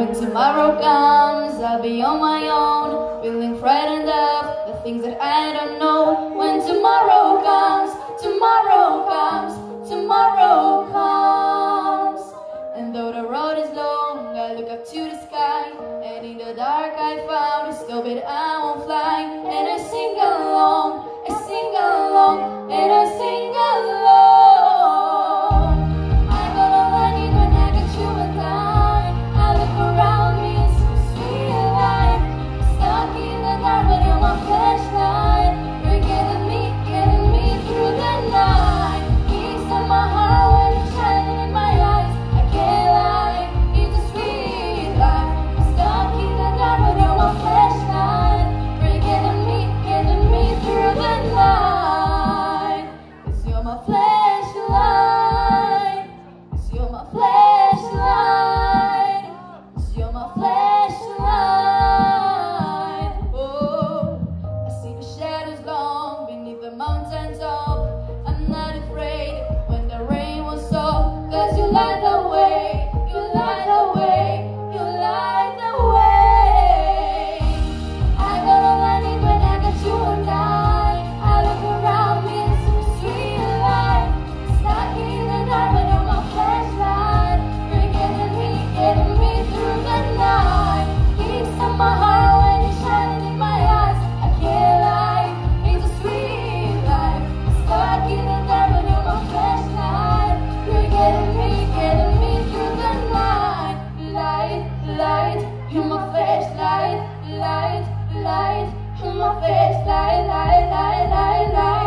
when tomorrow comes, I'll be on my own, feeling frightened of the things that I don't know. When tomorrow comes, tomorrow comes, tomorrow comes. And though the road is long, I look up to the sky, and in the dark I found a still bit out gonna play. to my face, lie, lie, lie, lie, lie.